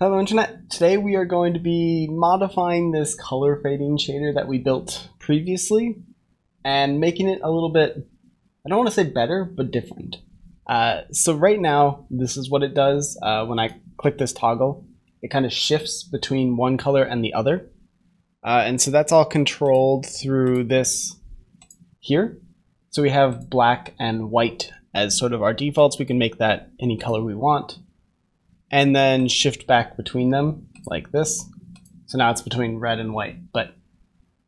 Hello Internet! Today we are going to be modifying this color fading shader that we built previously and making it a little bit, I don't want to say better, but different. Uh, so right now, this is what it does. Uh, when I click this toggle, it kind of shifts between one color and the other. Uh, and so that's all controlled through this here. So we have black and white as sort of our defaults. We can make that any color we want and then shift back between them like this. So now it's between red and white. But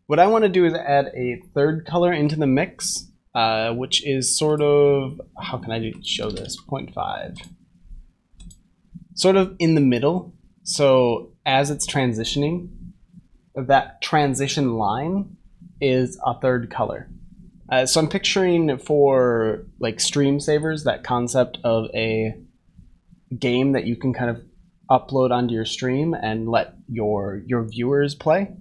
what I want to do is add a third color into the mix, uh, which is sort of, how can I do, show this? 0.5. Sort of in the middle. So as it's transitioning, that transition line is a third color. Uh, so I'm picturing for like stream savers that concept of a game that you can kind of upload onto your stream and let your your viewers play.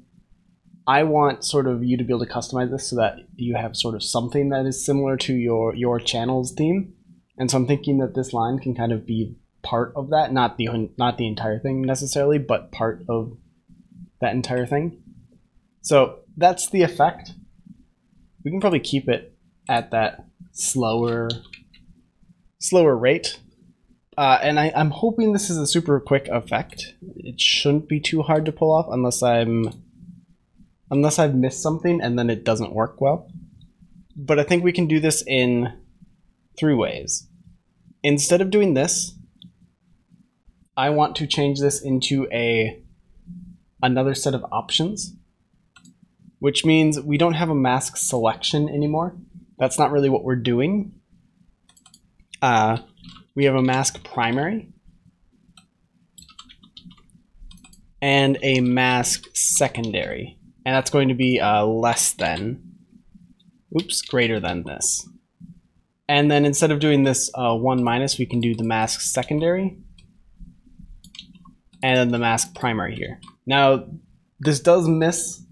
I want sort of you to be able to customize this so that you have sort of something that is similar to your your channel's theme. And so I'm thinking that this line can kind of be part of that, not the not the entire thing necessarily, but part of that entire thing. So that's the effect. We can probably keep it at that slower slower rate uh, and I, I'm hoping this is a super quick effect. It shouldn't be too hard to pull off unless I'm unless I've missed something and then it doesn't work well. But I think we can do this in three ways. Instead of doing this, I want to change this into a another set of options, which means we don't have a mask selection anymore. That's not really what we're doing. Uh, we have a mask primary and a mask secondary. And that's going to be uh, less than, oops, greater than this. And then instead of doing this uh, 1 minus, we can do the mask secondary and then the mask primary here. Now, this does miss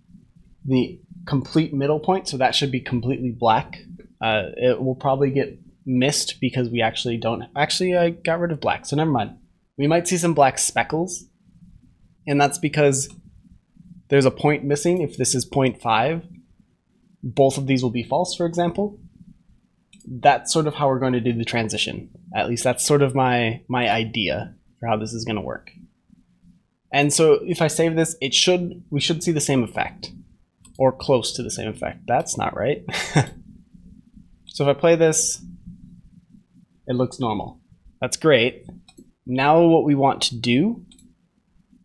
the complete middle point, so that should be completely black. Uh, it will probably get missed because we actually don't. Actually, I got rid of black, so never mind. We might see some black speckles, and that's because there's a point missing. If this is 0.5, both of these will be false, for example. That's sort of how we're going to do the transition. At least that's sort of my my idea for how this is going to work. And so if I save this, it should we should see the same effect or close to the same effect. That's not right. so if I play this, it looks normal. That's great. Now what we want to do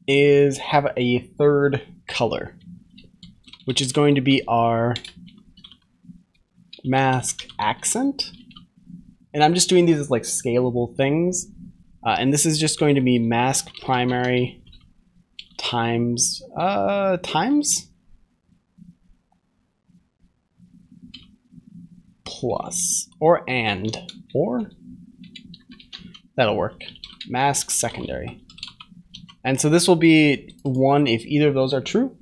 is have a third color, which is going to be our mask accent. And I'm just doing these as like scalable things. Uh, and this is just going to be mask primary times, uh, times plus or and or That'll work. Mask secondary. And so this will be one if either of those are true.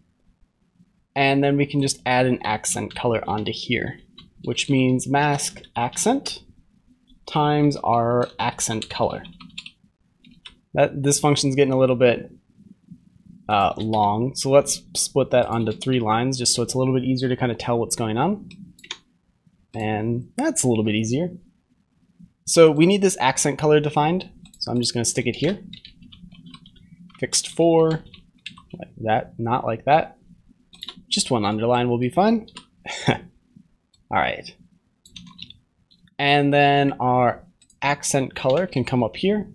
And then we can just add an accent color onto here, which means mask accent times our accent color. That This function's getting a little bit uh, long, so let's split that onto three lines just so it's a little bit easier to kind of tell what's going on. And that's a little bit easier. So we need this accent color defined. So I'm just going to stick it here. Fixed 4, like that, not like that. Just one underline will be fine. All right. And then our accent color can come up here.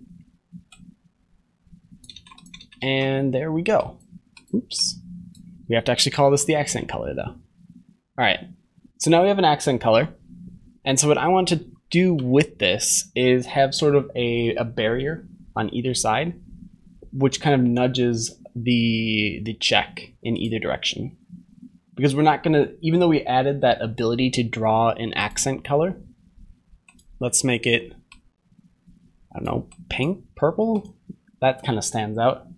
And there we go. Oops. We have to actually call this the accent color though. All right. So now we have an accent color. And so what I want to do with this is have sort of a, a barrier on either side, which kind of nudges the the check in either direction. Because we're not gonna, even though we added that ability to draw an accent color, let's make it, I don't know, pink, purple? That kind of stands out.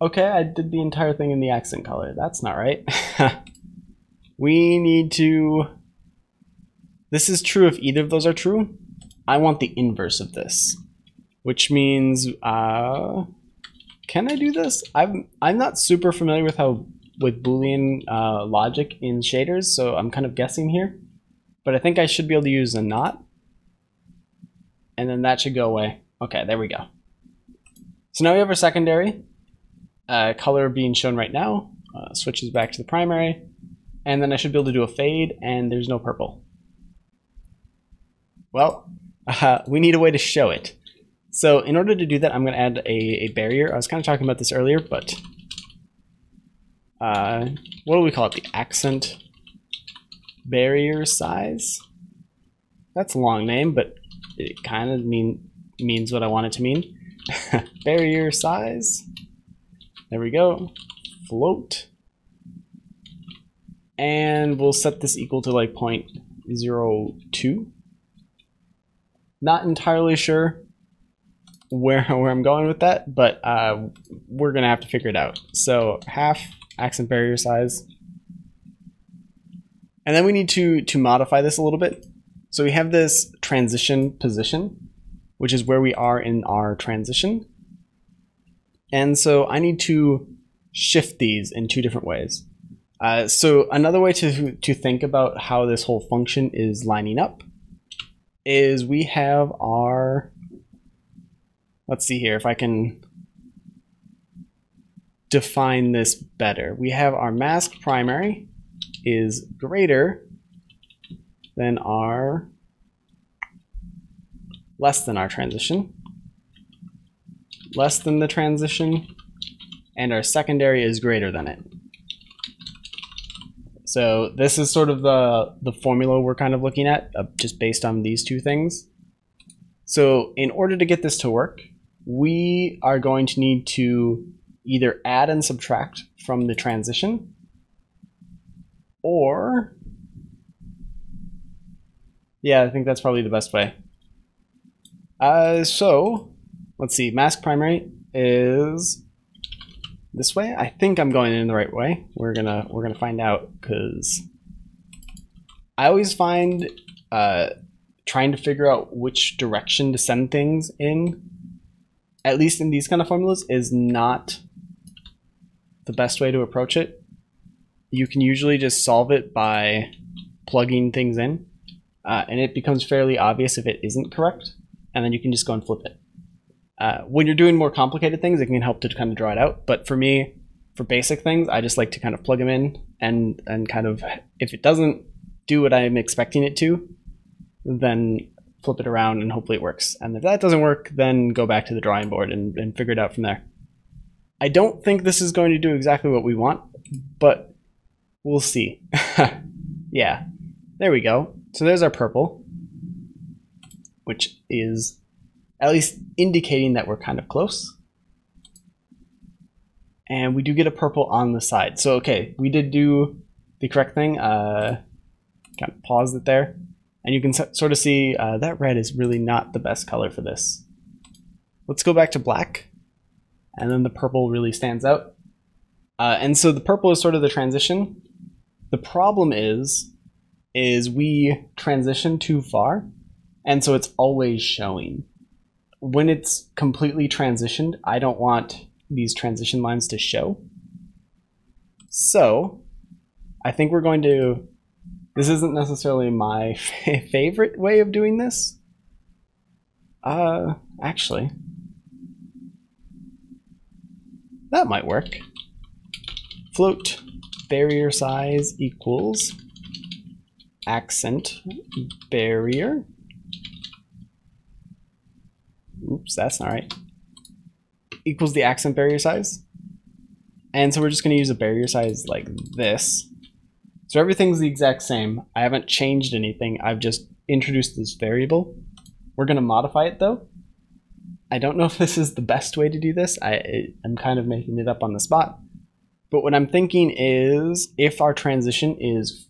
Okay, I did the entire thing in the accent color. That's not right. we need to this is true if either of those are true. I want the inverse of this, which means uh, can I do this? I'm I'm not super familiar with how with Boolean uh, logic in shaders, so I'm kind of guessing here. But I think I should be able to use a not, and then that should go away. Okay, there we go. So now we have our secondary uh, color being shown right now. Uh, switches back to the primary, and then I should be able to do a fade, and there's no purple. Well, uh, we need a way to show it. So in order to do that, I'm going to add a, a barrier. I was kind of talking about this earlier, but uh, what do we call it? The accent barrier size. That's a long name, but it kind of mean means what I want it to mean. barrier size. There we go. Float. And we'll set this equal to like 0.02. Not entirely sure where, where I'm going with that, but uh, we're going to have to figure it out. So half accent barrier size. And then we need to, to modify this a little bit. So we have this transition position, which is where we are in our transition. And so I need to shift these in two different ways. Uh, so another way to, to think about how this whole function is lining up is we have our, let's see here if I can define this better. We have our mask primary is greater than our less than our transition, less than the transition, and our secondary is greater than it. So this is sort of the, the formula we're kind of looking at, uh, just based on these two things. So in order to get this to work, we are going to need to either add and subtract from the transition, or yeah, I think that's probably the best way. Uh, so let's see, mask primary is this way. I think I'm going in the right way. We're gonna we're gonna find out because I always find uh, trying to figure out which direction to send things in, at least in these kind of formulas, is not the best way to approach it. You can usually just solve it by plugging things in, uh, and it becomes fairly obvious if it isn't correct, and then you can just go and flip it. Uh, when you're doing more complicated things, it can help to kind of draw it out. But for me, for basic things, I just like to kind of plug them in and and kind of if it doesn't do what I'm expecting it to, then flip it around and hopefully it works. And if that doesn't work, then go back to the drawing board and, and figure it out from there. I don't think this is going to do exactly what we want, but we'll see. yeah, there we go. So there's our purple, which is at least indicating that we're kind of close. And we do get a purple on the side. So, okay, we did do the correct thing. Uh, kind of paused it there. And you can sort of see uh, that red is really not the best color for this. Let's go back to black. And then the purple really stands out. Uh, and so the purple is sort of the transition. The problem is, is we transition too far. And so it's always showing when it's completely transitioned, I don't want these transition lines to show. So I think we're going to, this isn't necessarily my favorite way of doing this. Uh, actually, that might work. Float barrier size equals accent barrier oops, that's not right, equals the accent barrier size. And so we're just going to use a barrier size like this. So everything's the exact same. I haven't changed anything. I've just introduced this variable. We're going to modify it though. I don't know if this is the best way to do this. I, I'm kind of making it up on the spot. But what I'm thinking is if our transition is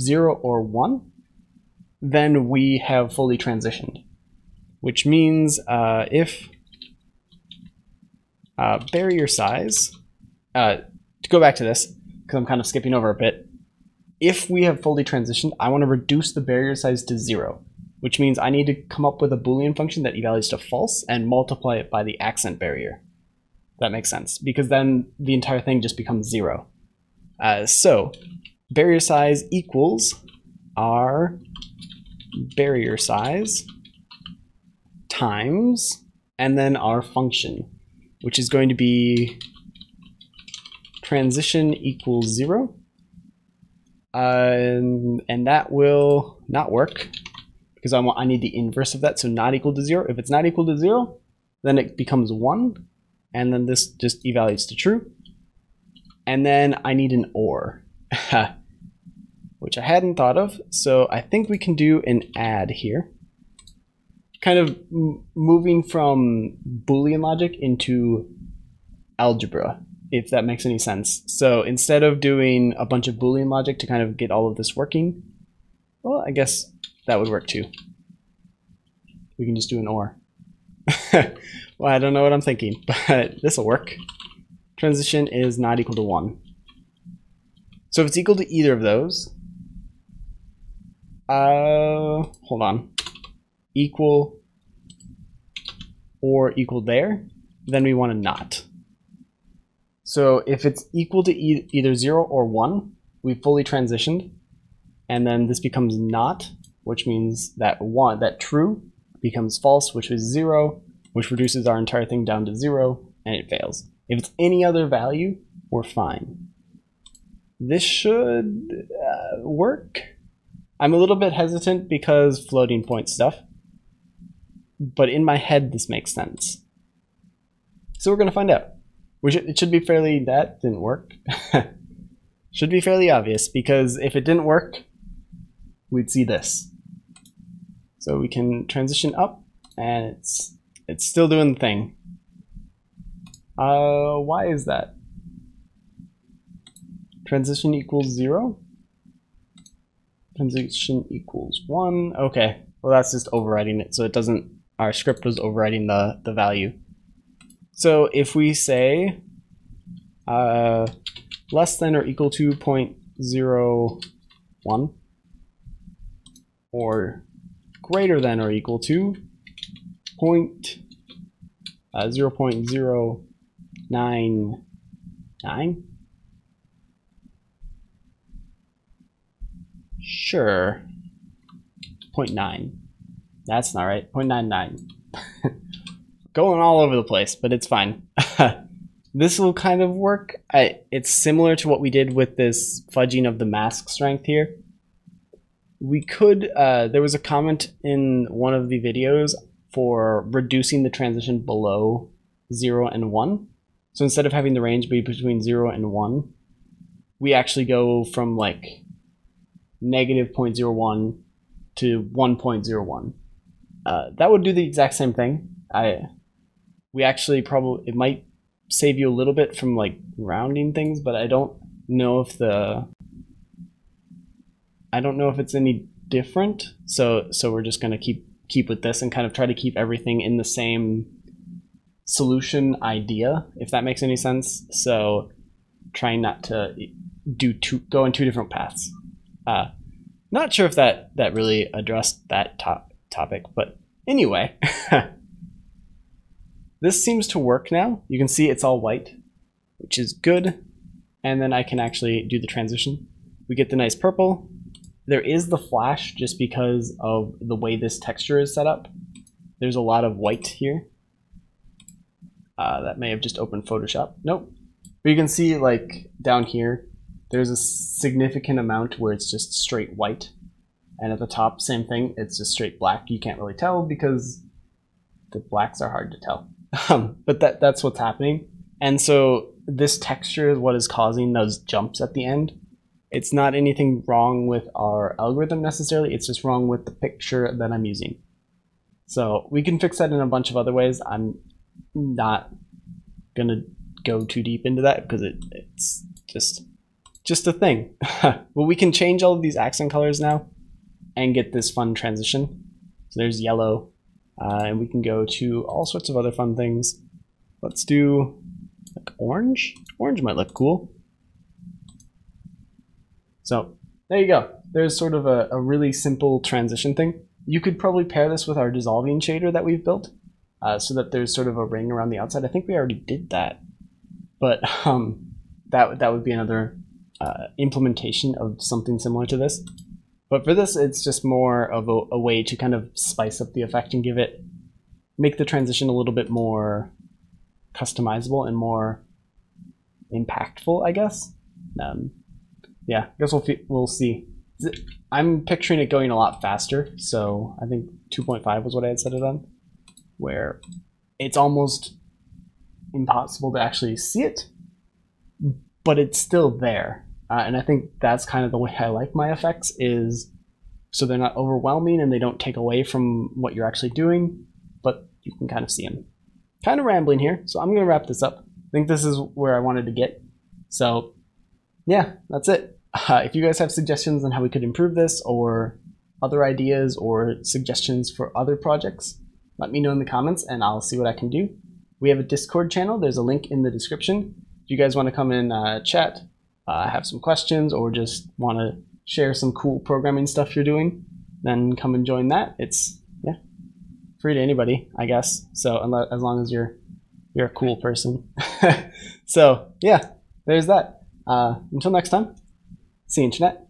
0 or 1, then we have fully transitioned which means uh, if uh, barrier size, uh, to go back to this, because I'm kind of skipping over a bit, if we have fully transitioned, I want to reduce the barrier size to zero. which means I need to come up with a Boolean function that evaluates to false and multiply it by the accent barrier. That makes sense, because then the entire thing just becomes zero. Uh, so, barrier size equals our barrier size times, and then our function, which is going to be transition equals zero. And, and that will not work because I want I need the inverse of that, so not equal to zero. If it's not equal to zero, then it becomes one, and then this just evaluates to true. And then I need an OR, which I hadn't thought of, so I think we can do an add here. Kind of moving from Boolean logic into algebra, if that makes any sense. So instead of doing a bunch of Boolean logic to kind of get all of this working, well, I guess that would work too. We can just do an OR. well, I don't know what I'm thinking, but this will work. Transition is not equal to 1. So if it's equal to either of those, uh, hold on, equal or equal there, then we want to not. So if it's equal to e either 0 or 1, we've fully transitioned, and then this becomes not, which means that one that true becomes false, which is zero, which reduces our entire thing down to zero, and it fails. If it's any other value, we're fine. This should uh, work. I'm a little bit hesitant because floating point stuff, but in my head this makes sense. So we're going to find out. Should, it should be fairly, that didn't work. should be fairly obvious because if it didn't work, we'd see this. So we can transition up and it's it's still doing the thing. Uh, why is that? Transition equals zero? Transition equals one. Okay, well that's just overriding it. So it doesn't, our script was overriding the, the value. So if we say uh, less than or equal to 0.01 or greater than or equal to point, uh, 0 0.099. Sure. 0.9. That's not right. 0.99. Going all over the place, but it's fine. this will kind of work. I, it's similar to what we did with this fudging of the mask strength here we could uh, there was a comment in one of the videos for reducing the transition below 0 and 1 so instead of having the range be between 0 and 1 we actually go from like negative 0.01 to 1.01 uh, that would do the exact same thing i we actually probably it might save you a little bit from like rounding things but i don't know if the I don't know if it's any different. So so we're just gonna keep keep with this and kind of try to keep everything in the same solution idea, if that makes any sense. So trying not to do two go in two different paths. Uh, not sure if that that really addressed that top topic, but anyway. this seems to work now. You can see it's all white, which is good. And then I can actually do the transition. We get the nice purple, there is the flash just because of the way this texture is set up. There's a lot of white here. Uh, that may have just opened Photoshop. Nope. But you can see like down here, there's a significant amount where it's just straight white. And at the top, same thing, it's just straight black. You can't really tell because the blacks are hard to tell. Um, but that that's what's happening. And so this texture is what is causing those jumps at the end it's not anything wrong with our algorithm necessarily, it's just wrong with the picture that I'm using. So we can fix that in a bunch of other ways. I'm not gonna go too deep into that because it, it's just just a thing. well, we can change all of these accent colors now and get this fun transition. So there's yellow, uh, and we can go to all sorts of other fun things. Let's do like orange. Orange might look cool. So there you go. There's sort of a, a really simple transition thing. you could probably pair this with our dissolving shader that we've built uh, so that there's sort of a ring around the outside. I think we already did that, but um, that, that would be another uh, implementation of something similar to this. But for this, it's just more of a, a, way to kind of spice up the effect and give it, make the transition a little bit more customizable and more impactful, I guess. Um, yeah, I guess we'll, we'll see. I'm picturing it going a lot faster, so I think 2.5 was what I had set it on, where it's almost impossible to actually see it, but it's still there. Uh, and I think that's kind of the way I like my effects is so they're not overwhelming and they don't take away from what you're actually doing, but you can kind of see them. Kind of rambling here, so I'm going to wrap this up. I think this is where I wanted to get. So yeah, that's it. Uh, if you guys have suggestions on how we could improve this or other ideas or suggestions for other projects, let me know in the comments and I'll see what I can do. We have a Discord channel. There's a link in the description. If you guys want to come in uh, chat, uh, have some questions, or just want to share some cool programming stuff you're doing, then come and join that. It's yeah, free to anybody, I guess. So unless, as long as you're you're a cool person. so yeah, there's that. Uh, until next time, see you, internet.